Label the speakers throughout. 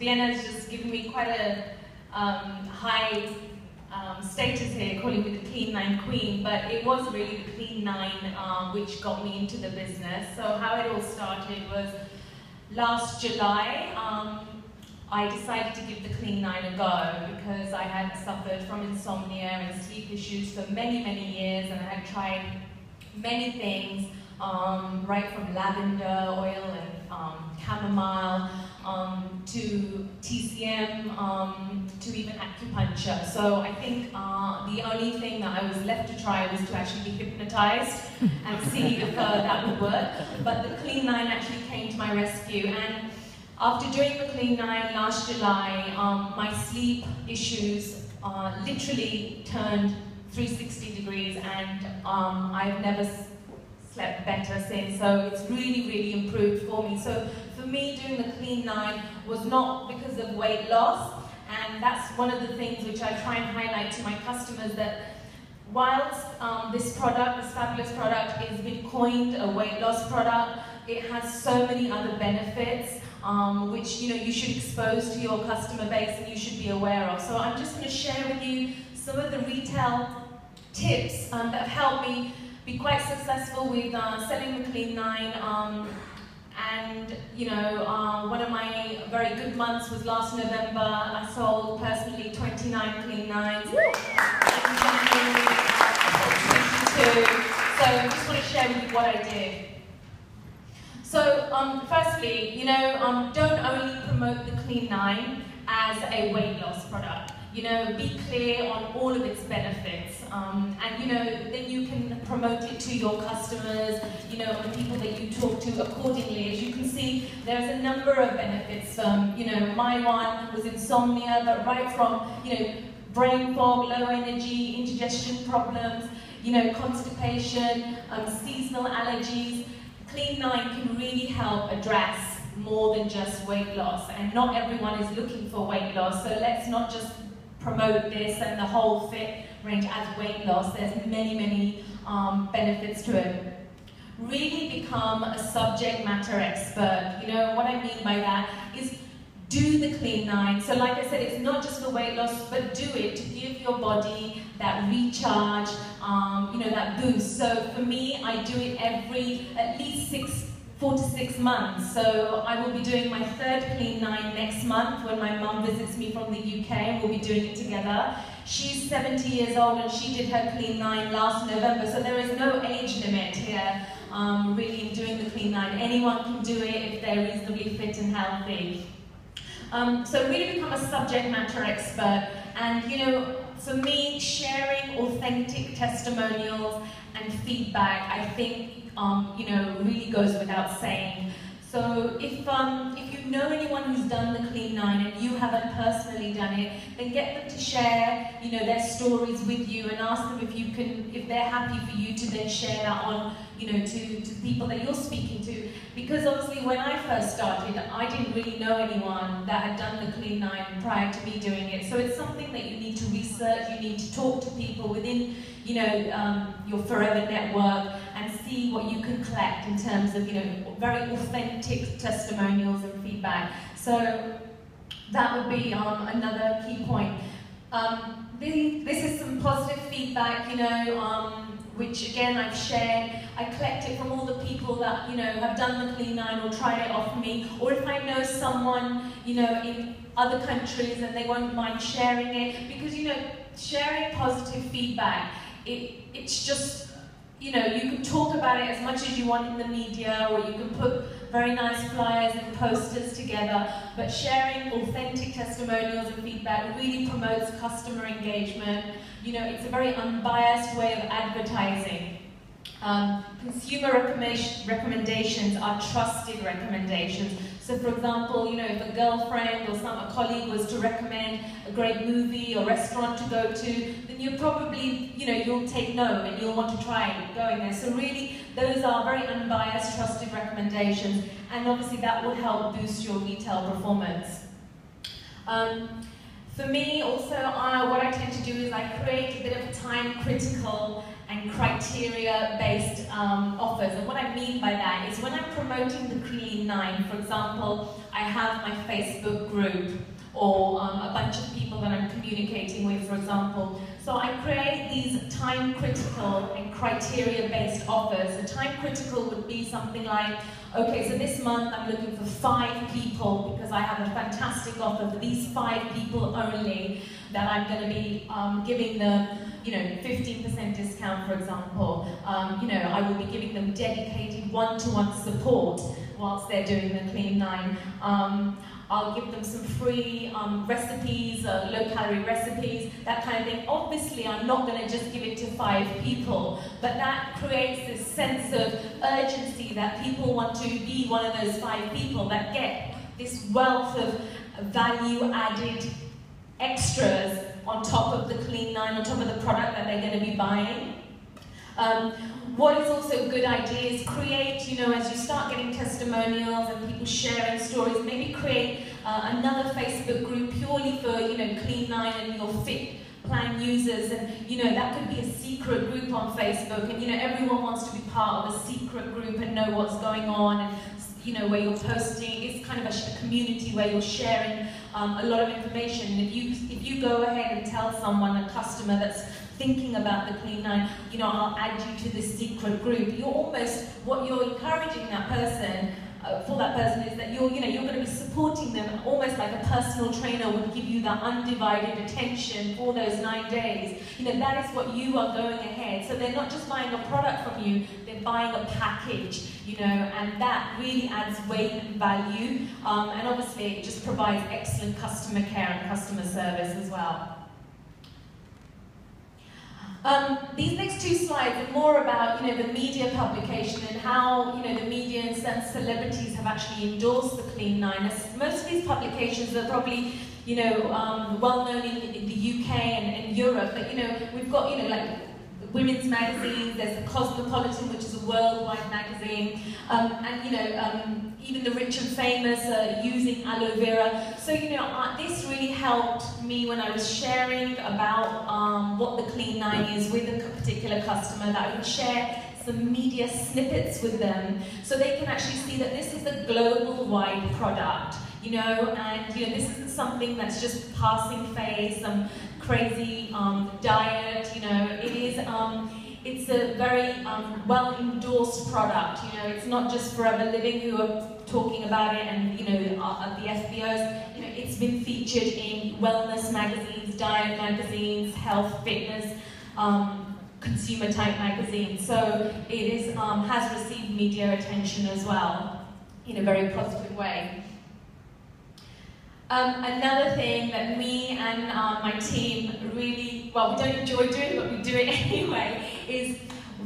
Speaker 1: Vienna has just given me quite a um, high um, status here, calling me the Clean Nine Queen, but it was really the Clean Nine um, which got me into the business. So how it all started was last July, um, I decided to give the Clean Nine a go because I had suffered from insomnia and sleep issues for many, many years and I had tried many things, um, right from lavender oil and um, chamomile um, to TCM um, to even acupuncture. So I think uh, the only thing that I was left to try was to actually be hypnotized and see if uh, that would work. But the Clean Nine actually came to my rescue and after doing the Clean Nine last July, um, my sleep issues uh, literally turned 360 degrees and um, I've never slept better since. So it's really, really improved for me. So for me, doing the Clean Nine was not because of weight loss. And that's one of the things which I try and highlight to my customers that whilst um, this product, this fabulous product, has been coined a weight loss product, it has so many other benefits um, which you know you should expose to your customer base and you should be aware of. So I'm just going to share with you some of the retail tips um, that have helped me be quite successful with uh, selling the Clean Nine. Um, and you know, uh, one of my very good months was last November. I sold personally 29 Clean Nines. So I just want to share with you what I did. So, um, firstly, you know, um, don't only promote the Clean Nine as a weight loss product. You know, be clear on all of its benefits. Um, and, you know, then you can promote it to your customers, you know, the people that you talk to accordingly. As you can see, there's a number of benefits. Um, you know, my one was insomnia, but right from, you know, brain fog, low energy, indigestion problems, you know, constipation, um, seasonal allergies, Clean Nine can really help address more than just weight loss. And not everyone is looking for weight loss, so let's not just promote this and the whole fit range as weight loss. There's many, many um, benefits to it. Really become a subject matter expert. You know, what I mean by that is do the clean nine. So like I said, it's not just for weight loss, but do it to give your body that recharge, um, you know, that boost. So for me, I do it every, at least six, four to six months. So I will be doing my third clean nine next month when my mum visits me from the UK and we'll be doing it together. She's 70 years old and she did her clean nine last November, so there is no age limit here. Um, really in doing the clean nine. Anyone can do it if they're reasonably fit and healthy. Um, so really become a subject matter expert. And you know, for me, sharing authentic testimonials and feedback, I think, um, you know, really goes without saying. So if, um, if you know anyone who's done the Clean Nine and you haven't personally done it, then get them to share, you know, their stories with you and ask them if you can, if they're happy for you to then share that on, you know, to, to people that you're speaking to. Because obviously when I first started, I didn't really know anyone that had done the Clean Nine prior to me doing it. So it's something that you need to research, you need to talk to people within, you know, um, your Forever network and see what you can collect in terms of, you know, very authentic testimonials and feedback. So that would be um, another key point. Um, this is some positive feedback, you know, um, which again I've shared. I collect it from all the people that, you know, have done the Clean Nine or tried it off me, or if I know someone, you know, in other countries and they won't mind sharing it, because, you know, sharing positive feedback, it, it's just you know, you can talk about it as much as you want in the media, or you can put very nice flyers and posters together, but sharing authentic testimonials and feedback really promotes customer engagement. You know, it's a very unbiased way of advertising. Um, consumer recommendations are trusted recommendations. So for example, you know, if a girlfriend or some a colleague was to recommend a great movie or restaurant to go to, then you probably, you know, you'll take note and you'll want to try going there. So really, those are very unbiased, trusted recommendations, and obviously that will help boost your retail performance. Um, for me, also, uh, what I tend to do is I create a bit of a time critical and criteria-based um, offers. And what I mean by that is when I'm promoting the Clean 9, for example, I have my Facebook group or um, a bunch of people that I'm communicating with, for example. So I create these time critical and criteria based offers. The time critical would be something like, okay, so this month I'm looking for five people because I have a fantastic offer for these five people only that I'm going to be um, giving them you know, 15% discount, for example. Um, you know, I will be giving them dedicated one-to-one -one support whilst they're doing the Clean Nine. Um, I'll give them some free um, recipes, uh, low-calorie recipes, that kind of thing. Obviously, I'm not going to just give it to five people, but that creates this sense of urgency that people want to be one of those five people that get this wealth of value-added extras on top of the Clean Nine, on top of the product that they're going to be buying. Um, what is also a good idea is create, you know, as you start getting testimonials and people sharing stories, maybe create uh, another Facebook group purely for, you know, Clean Nine and your fit plan users. And you know that could be a secret group on Facebook. And you know everyone wants to be part of a secret group and know what's going on and you know where you're posting. It's kind of a community where you're sharing um, a lot of information if you if you go ahead and tell someone a customer that's thinking about the Clean Nine, you know, I'll add you to this secret group. You're almost, what you're encouraging that person, uh, for that person is that you're, you know, you're going to be supporting them almost like a personal trainer would give you that undivided attention for those nine days. You know, that is what you are going ahead. So they're not just buying a product from you, they're buying a package, you know, and that really adds weight and value. Um, and obviously it just provides excellent customer care and customer service as well. Um, these next two slides are more about, you know, the media publication and how, you know, the media and celebrities have actually endorsed the Clean Nine. Most of these publications are probably, you know, um, well known in, in, the UK and, and Europe, but, you know, we've got, you know, like women's magazines, there's the Cosmopolitan, which is a worldwide magazine, um, and you know, um, even the rich and famous are using aloe vera. So you know, uh, this really helped me when I was sharing about um, what the Clean Nine is with a particular customer, that I would share some media snippets with them so they can actually see that this is a global wide product you know, and you know, this isn't something that's just passing phase, some crazy um, diet, you know, it is, um, it's a very um, well endorsed product, you know, it's not just Forever Living who are talking about it and, you know, uh, the FBOs, you know, it's been featured in wellness magazines, diet magazines, health, fitness, um, consumer type magazines. So it is, um, has received media attention as well in a very positive way. Um, another thing that me and uh, my team really, well, we don't enjoy doing, but we do it anyway, is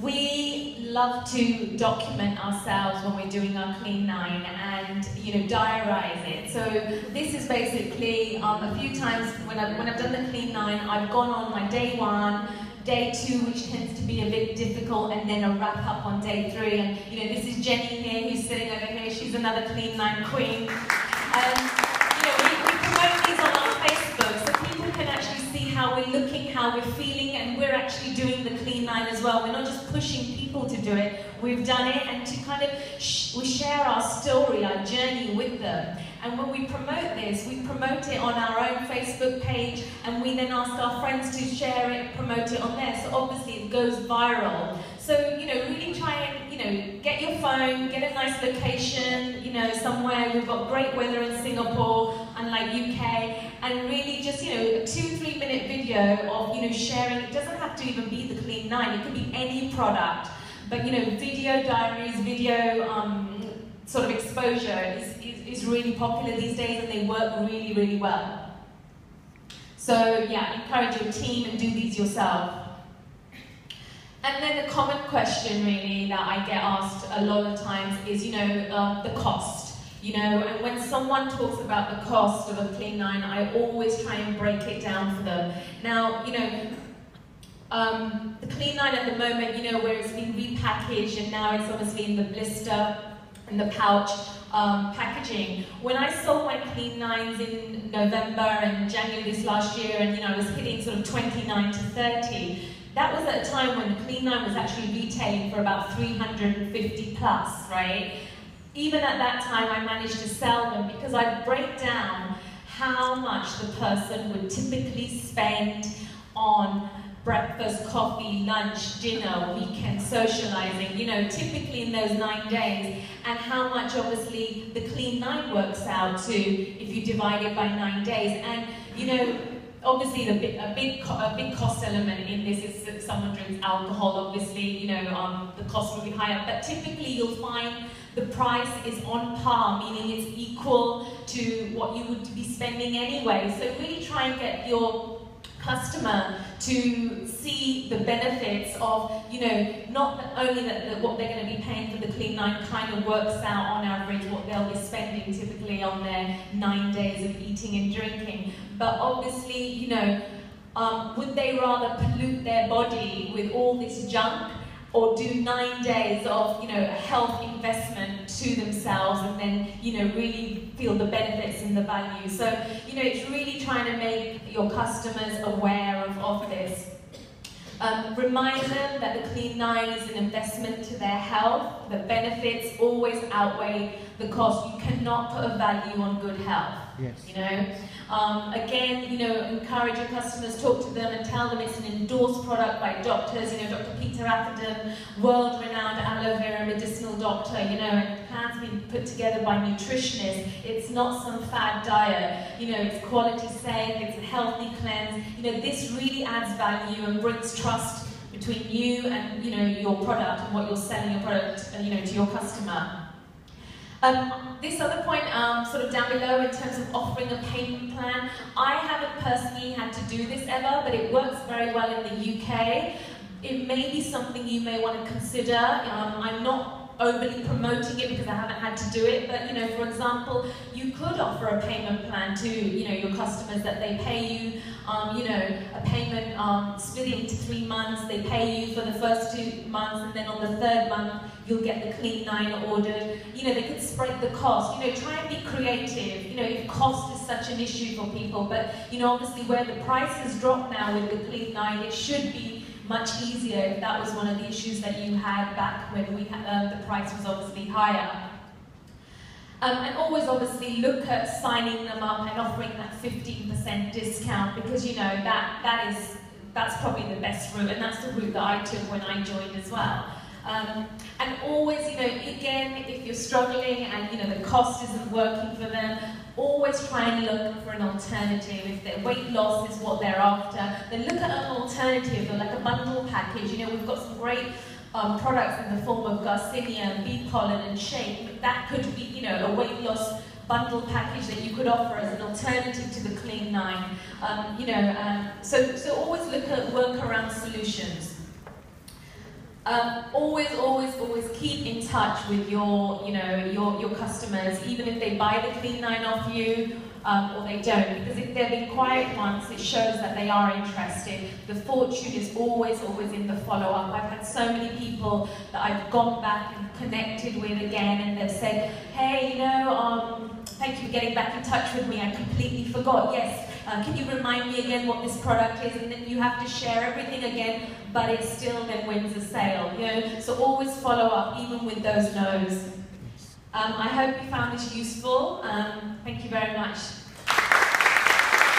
Speaker 1: we love to document ourselves when we're doing our Clean Nine and, you know, diarize it. So this is basically um, a few times when I've, when I've done the Clean Nine, I've gone on my day one, day two, which tends to be a bit difficult, and then a wrap up on day three. And, you know, this is Jenny here, who's sitting over here. She's another Clean Nine queen. Um, we're looking, how we're feeling, and we're actually doing the clean nine as well. We're not just pushing people to do it, we've done it, and to kind of sh we share our story, our journey with them. And when we promote this, we promote it on our own Facebook page, and we then ask our friends to share it, promote it on there. So obviously it goes viral. So, you know, really try and, you know, get your phone, get a nice location, you know, somewhere. We've got great weather in Singapore, unlike UK, and really just, you know, a two, three minute video of, you know, sharing. It doesn't have to even be the Clean Nine, it could be any product. But, you know, video diaries, video um, sort of exposure is, is, is really popular these days and they work really, really well. So, yeah, encourage your team and do these yourself. And then the common question really that I get asked a lot of times is, you know, uh, the cost. You know, and when someone talks about the cost of a Clean Nine, I always try and break it down for them. Now, you know, um, the Clean Nine at the moment, you know, where it's been repackaged and now it's obviously in the blister, and the pouch um, packaging. When I sold my Clean Nines in November and January this last year, and you know, I was hitting sort of 29 to 30, that was at a time when the Clean Nine was actually retailing for about 350 plus, right? Even at that time, I managed to sell them because I break down how much the person would typically spend on breakfast, coffee, lunch, dinner, weekend socializing, you know, typically in those nine days, and how much obviously the clean nine works out to if you divide it by nine days. And, you know, obviously the a big a big cost element in this is someone drinks alcohol, obviously, you know, um, the cost will be higher. But typically you'll find the price is on par, meaning it's equal to what you would be spending anyway. So really try and get your customer to see the benefits of, you know, not only that, what they're going to be paying for the Clean Nine kind of works out on average what they'll be spending typically on their nine days of eating and drinking, but obviously, you know, um, would they rather pollute their body with all this junk or do nine days of you know health investment to themselves and then you know really feel the benefits and the value so you know it's really trying to make your customers aware of, of this um, remind them that the Clean Nine is an investment to their health. The benefits always outweigh the cost. You cannot put a value on good health.
Speaker 2: Yes.
Speaker 1: You know. Um, again, you know, encourage your customers, talk to them, and tell them it's an endorsed product by doctors. You know, Dr. Peter Atherton, world-renowned aloe vera medicinal doctor. You know, and plans been put together by nutritionists. It's not some fad diet. You know, it's quality safe. It's a healthy cleanse. You know, this really adds value and brings trust between you and you know your product and what you're selling your product you know to your customer. Um, this other point, um, sort of down below, in terms of offering a payment plan, I haven't personally had to do this ever, but it works very well in the UK. It may be something you may want to consider. Um, I'm not overly promoting it because I haven't had to do it, but you know, for example, you could offer a payment plan to you know your customers that they pay you, um, you know, a payment um, split into three months. They pay you for the first two months, and then on the third month you'll get the clean nine ordered. You know, they could spread the cost. You know, try and be creative. You know, if cost is such an issue for people, but you know, obviously where the price has dropped now with the clean nine, it should be much easier if that was one of the issues that you had back when we had, uh, the price was obviously higher. Um, and always obviously look at signing them up and offering that 15% discount because you know that that is that's probably the best route and that's the route that I took when I joined as well. Um, and always, you know, again, if you're struggling and you know the cost isn't working for them, always try and look for an alternative. If their weight loss is what they're after, then look at an alternative, or like a bundle package. You know, we've got some great um, products in the form of Garcinia, bee pollen, and shake. That could be, you know, a weight loss bundle package that you could offer as an alternative to the Clean Nine. Um, you know, um, so so always look at workaround solutions. Um, always, always, always keep in touch with your, you know, your, your customers, even if they buy the Clean Nine off you um, or they don't. Because if they've been quiet once, it shows that they are interested. The fortune is always, always in the follow-up. I've had so many people that I've gone back and connected with again, and they've said, hey, you know, um, thank you for getting back in touch with me. I completely forgot. Yes, uh, can you remind me again what this product is? And then you have to share everything again, but it still then wins a sale. You know, so always follow up, even with those no's. Um, I hope you found this useful. Um, thank you very much.